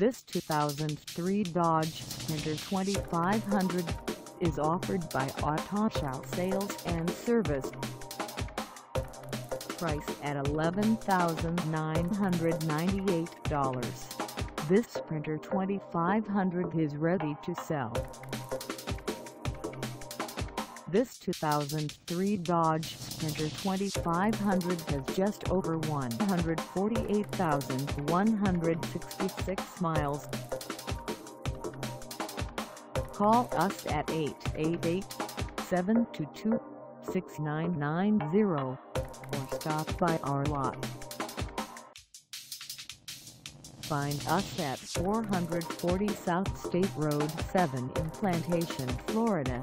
This 2003 Dodge Sprinter 2500 is offered by Autoshow Sales and Service. Price at $11,998. This Sprinter 2500 is ready to sell. This 2003 Dodge Sprinter 2500 has just over 148,166 miles. Call us at 888-722-6990 or stop by our lot. Find us at 440 South State Road 7 in Plantation, Florida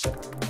Thank